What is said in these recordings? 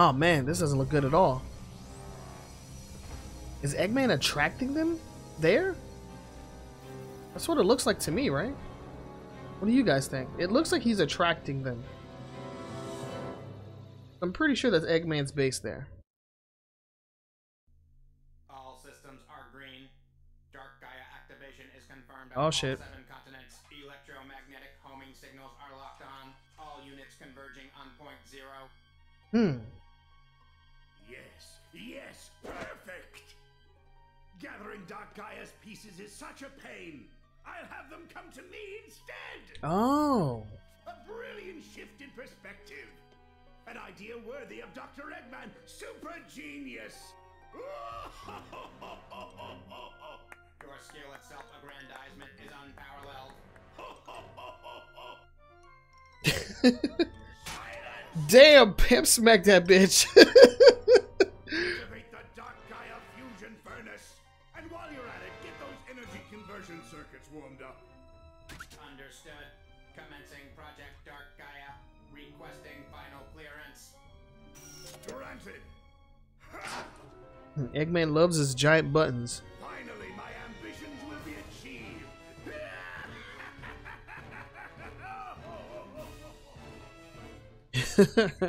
Oh man, this doesn't look good at all. Is Eggman attracting them there? That's what it looks like to me, right? What do you guys think? It looks like he's attracting them. I'm pretty sure that's Eggman's base there. All systems are green. Dark Gaia activation is confirmed. Oh, shit. Seven continents. Electromagnetic homing signals are locked on. All units converging on point zero. Hmm. Yes, yes, perfect! Gathering Dark Gaia's pieces is such a pain. I'll have them come to me instead! Oh. A brilliant shift in perspective. An idea worthy of Dr. Eggman, super genius! Your skill at self-aggrandizement is unparalleled. Damn, pimp smack that bitch. conversion warmed up. Understood. Commencing Project Dark Gaia. Requesting final clearance. Granted! Hmm, Eggman loves his giant buttons. Finally, my ambitions will be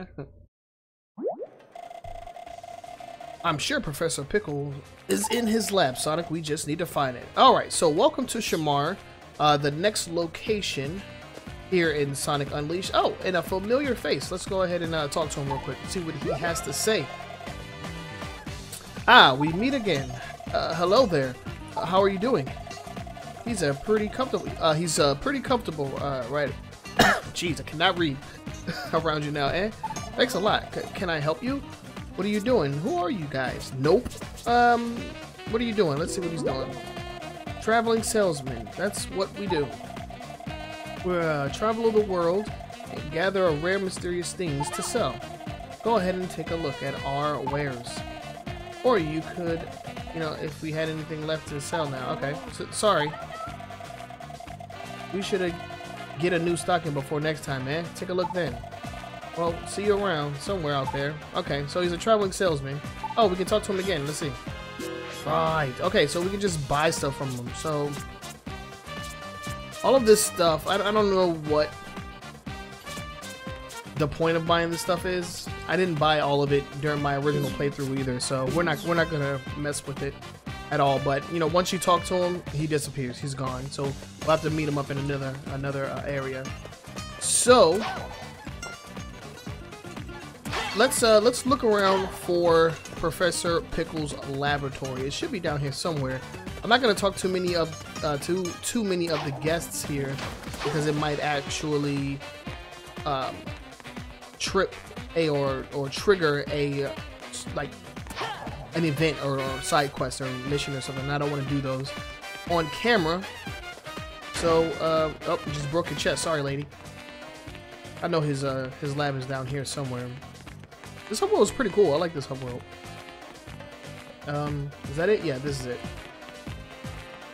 achieved! I'm sure Professor Pickle is in his lab, Sonic. We just need to find it. Alright, so welcome to Shamar, uh, the next location here in Sonic Unleashed. Oh, and a familiar face. Let's go ahead and uh, talk to him real quick and see what he has to say. Ah, we meet again. Uh, hello there. Uh, how are you doing? He's a pretty comfortable. Uh, he's uh, pretty comfortable, uh, right? Jeez, I cannot read around you now, eh? Thanks a lot. C- can I help you? What are you doing? Who are you guys? Nope. Um, what are you doing? Let's see what he's doing. Traveling salesman. That's what we do. We uh, travel the world and gather a rare mysterious things to sell. Go ahead and take a look at our wares. Or you could, you know, if we had anything left to sell now. Okay, so, sorry. We should get a new stocking before next time, man. Take a look then. Well, see you around somewhere out there. Okay, so he's a traveling salesman. Oh, we can talk to him again. Let's see. Right. Okay, so we can just buy stuff from him. So all of this stuff, I, I don't know what the point of buying this stuff is. I didn't buy all of it during my original playthrough either, so we're not we're not gonna mess with it at all. But you know, once you talk to him, he disappears. He's gone. So we'll have to meet him up in another another uh, area. So let's uh let's look around for Professor Pickle's laboratory. It should be down here somewhere. I'm not gonna talk too many of uh, too too many of the guests here because it might actually um, trip a or or trigger a like an event or, or side quest or mission or something. I don't want to do those on camera. So uh, oh, just broke your chest. Sorry, lady. I know his uh his lab is down here somewhere. This hub world is pretty cool. I like this hub world. Um, is that it? Yeah, this is it.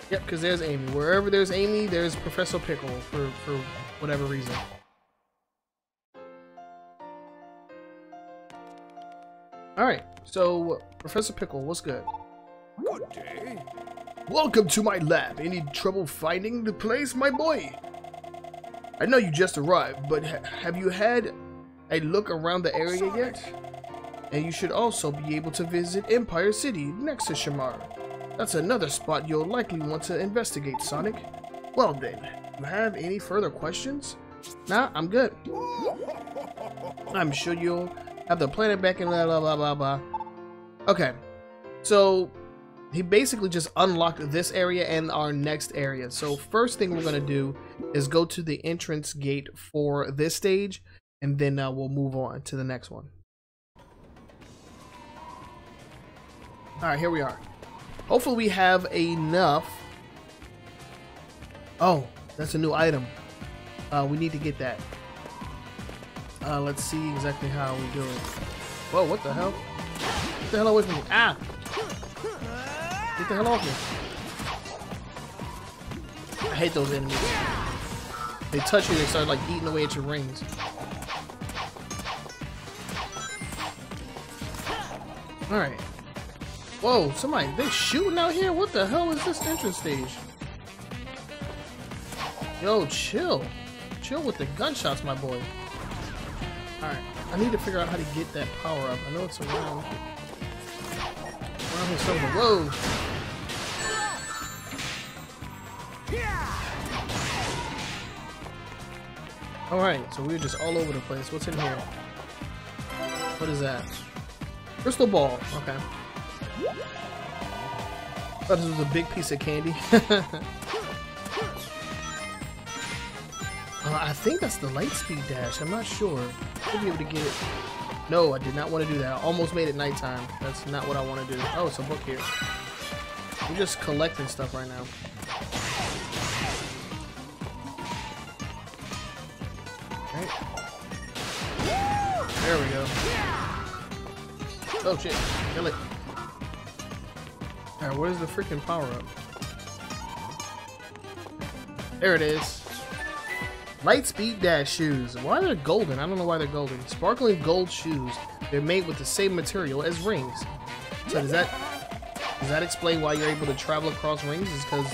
Yep, because there's Amy. Wherever there's Amy, there's Professor Pickle for for whatever reason. All right, so Professor Pickle, what's good? Good day. Welcome to my lab. Any trouble finding the place, my boy? I know you just arrived, but ha have you had a look around the area yet? And you should also be able to visit Empire City next to Shamar. That's another spot you'll likely want to investigate, Sonic. Well then, you have any further questions? Nah, I'm good. I'm sure you'll have the planet back in blah blah blah blah blah. Okay, so he basically just unlocked this area and our next area. So first thing we're gonna do is go to the entrance gate for this stage, and then uh, we'll move on to the next one. All right, here we are. Hopefully we have enough. Oh, that's a new item. Uh, we need to get that. Uh, let's see exactly how we do it. Whoa, what the hell? Get the hell away from me. Ah! Get the hell off me. I hate those enemies. They touch you, they start like eating away at your rings. Alright. Whoa, somebody, they shooting out here? What the hell is this entrance stage? Yo, chill. Chill with the gunshots, my boy. Alright, I need to figure out how to get that power up. I know it's around. Around here somewhere. Whoa! Alright, so we're just all over the place. What's in here? What is that? Crystal ball. Okay. Thought this was a big piece of candy. uh, I think that's the light speed dash. I'm not sure. I'll be able to get it. No, I did not want to do that. I almost made it nighttime. That's not what I want to do. Oh, it's a book here. We're just collecting stuff right now. There we go. Oh shit, kill it. Alright, where's the freaking power up? There it is. Lightspeed Dash shoes. Why are they golden? I don't know why they're golden. Sparkling gold shoes. They're made with the same material as rings. So does that does that explain why you're able to travel across rings? Is because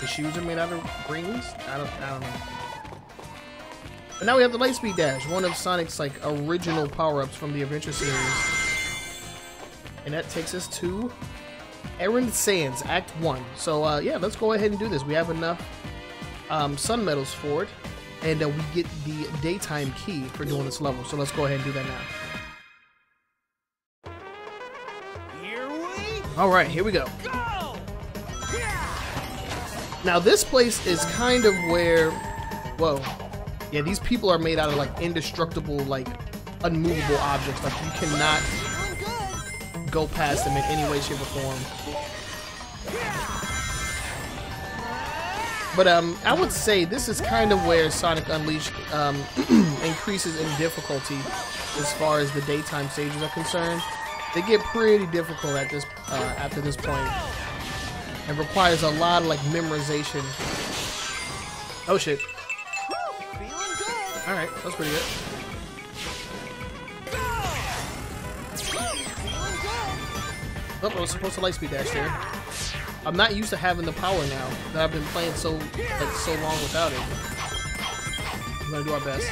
the shoes are made out of rings? I don't I don't know. But now we have the Lightspeed Dash, one of Sonic's like original power-ups from the Adventure series. And that takes us to Arid Sands, Act 1. So uh, yeah, let's go ahead and do this. We have enough um, Sun Medals for it. And uh, we get the daytime key for doing this level. So let's go ahead and do that now. Here we Alright, here we go. go! Yeah! Now this place is kind of where, whoa, yeah, these people are made out of like indestructible, like unmovable objects. Like you cannot. Go past them in any way, shape, or form. But um, I would say this is kind of where Sonic Unleashed um, increases in difficulty as far as the daytime stages are concerned. They get pretty difficult at this uh, after this point, and requires a lot of like memorization. Oh shit! All right, that good. All right, that's pretty good. Oh, I was supposed to light speed dash there. I'm not used to having the power now that I've been playing so like so long without it. I'm gonna do our best.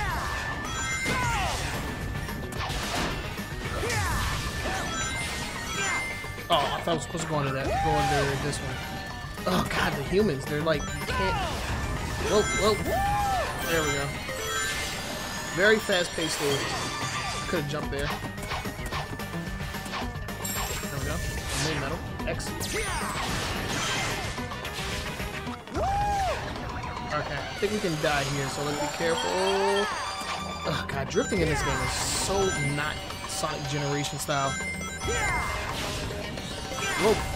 Oh, I thought I was supposed to go under that. Go under this one. Oh god, the humans, they're like you can't Whoa, whoa. There we go. Very fast paced stage. Could have jumped. There X. Okay, I think we can die here, so let's be careful. Oh god, drifting in this game is so not Sonic Generation style. Whoa.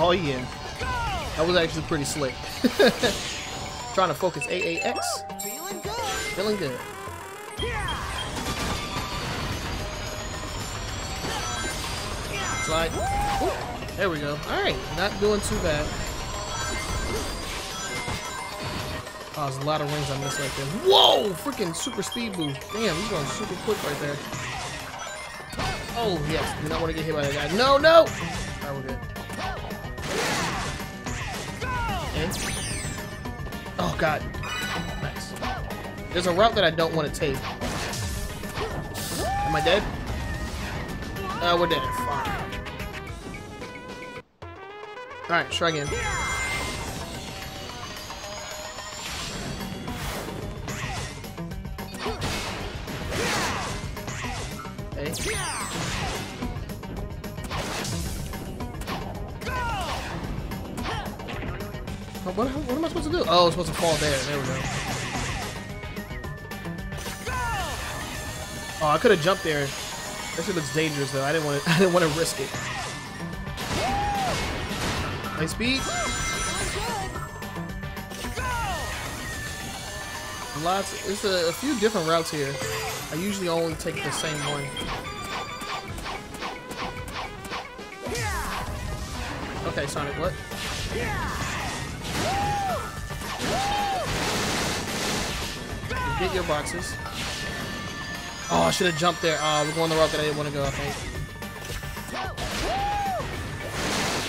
Oh yeah. That was actually pretty slick. Trying to focus AAX. Feeling good. Feeling good. Slide. Oop. There we go. Alright, not doing too bad. Oh, there's a lot of rings I missed right there. Whoa! Freaking super speed boost. Damn, he's going super quick right there. Oh, yes. Do not want to get hit by that guy. No, no! Alright, we're good. And? Oh, God. Nice. There's a route that I don't want to take. Am I dead? Uh, we're dead. Fuck. Alright, try again. What, what am I supposed to do? Oh, I'm supposed to fall there. There we go. Oh, I could have jumped there. That shit looks dangerous though. I didn't want to. I didn't want to risk it. Nice speed. Lots. It's a, a few different routes here. I usually only take the same one. Okay, Sonic, what? Get your boxes. Oh, I should have jumped there. Oh, we're going the route that I didn't want to go, I think.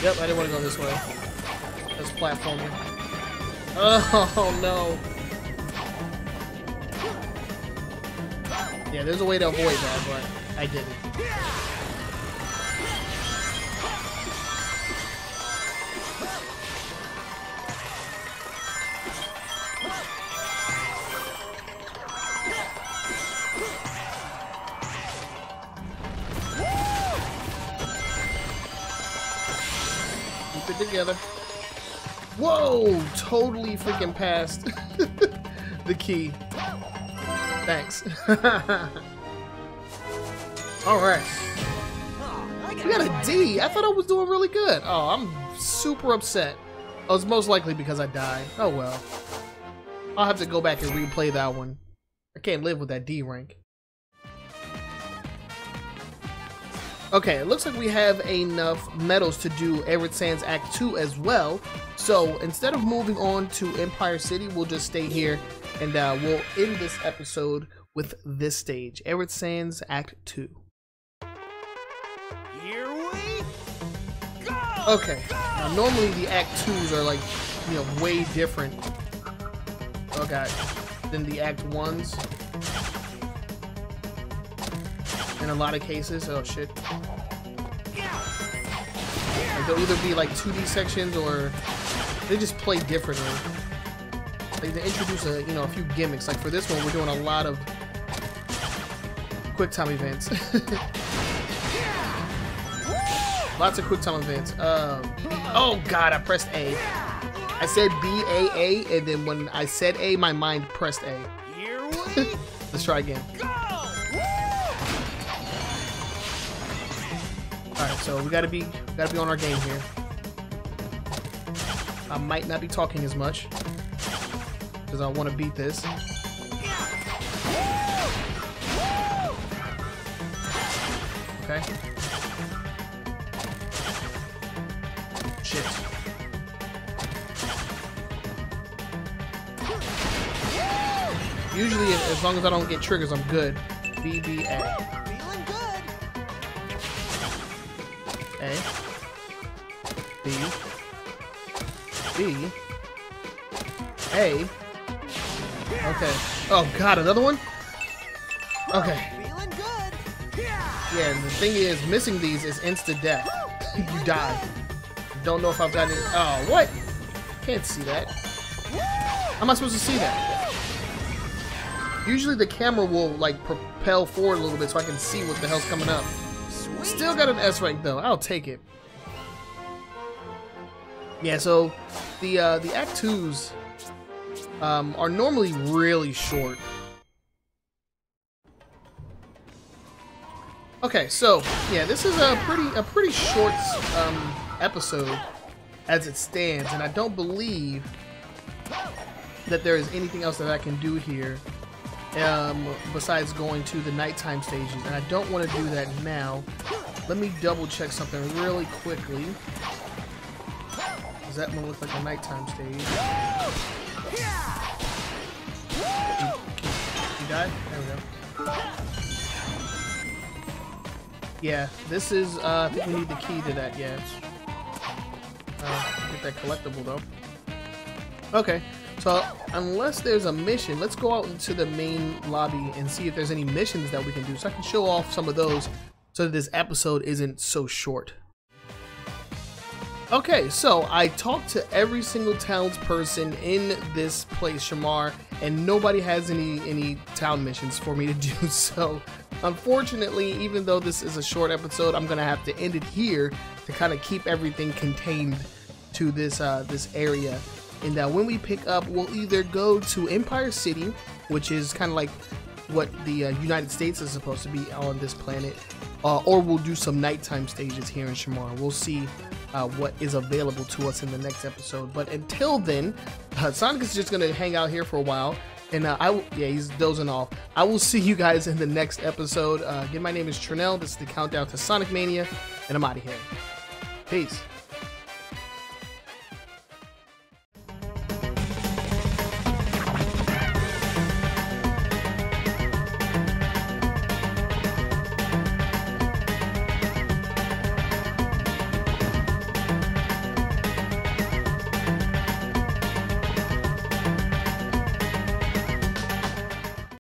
Yep, I didn't want to go this way. That's platforming. Oh, no. Yeah, there's a way to avoid that, but I didn't. Together. Whoa! Totally freaking passed the key. Thanks. Alright. We got a D. I thought I was doing really good. Oh, I'm super upset. Oh, it's most likely because I died. Oh well. I'll have to go back and replay that one. I can't live with that D rank. Okay, it looks like we have enough medals to do Arid Sands Act 2 as well. So instead of moving on to Empire City, we'll just stay here and uh, we'll end this episode with this stage Arid Sands Act 2. Here we go. Okay, now normally the Act 2s are like, you know, way different. Oh god, than the Act 1s. In a lot of cases, oh shit. Like they'll either be like 2D sections or they just play differently. Like they introduce a you know a few gimmicks. Like for this one, we're doing a lot of quick time events. Lots of quick time events. Um, oh god, I pressed A. I said B A A, and then when I said A, my mind pressed A. Let's try again. So we gotta be gotta be on our game here. I might not be talking as much. Because I want to beat this. Okay. Shit. Usually, as long as I don't get triggers, I'm good. BBA. A. B. B. A. Okay. Oh god, another one? Okay. Yeah, and the thing is, missing these is instant death. you die. Don't know if I've got any. Oh, what? Can't see that. How am I supposed to see that? Usually the camera will like propel forward a little bit so I can see what the hell's coming up. Still got an S rank though. I'll take it. Yeah, so the uh, the Act Twos um, are normally really short. Okay, so yeah, this is a pretty a pretty short um, episode as it stands, and I don't believe that there is anything else that I can do here um, besides going to the nighttime stages, and I don't want to do that now. Let me double check something really quickly. Does that one look like a nighttime stage? You died? There we go. Yeah, this is, uh, I think we need the key to that, yes. Uh, get that collectible though. Okay, so unless there's a mission, let's go out into the main lobby and see if there's any missions that we can do so I can show off some of those so that this episode isn't so short. Okay, so I talked to every single townsperson in this place, Shamar, and nobody has any any town missions for me to do. So, unfortunately, even though this is a short episode, I'm gonna have to end it here to kind of keep everything contained to this uh, this area. And uh, when we pick up, we'll either go to Empire City, which is kind of like what the uh, United States is supposed to be on this planet, uh, or we'll do some nighttime stages here in Shamar. We'll see uh, what is available to us in the next episode. But until then, uh, Sonic is just going to hang out here for a while, And uh, I yeah, he's dozing off. I will see you guys in the next episode. Uh, again, my name is Trenell. This is the countdown to Sonic Mania, and I'm out of here. Peace.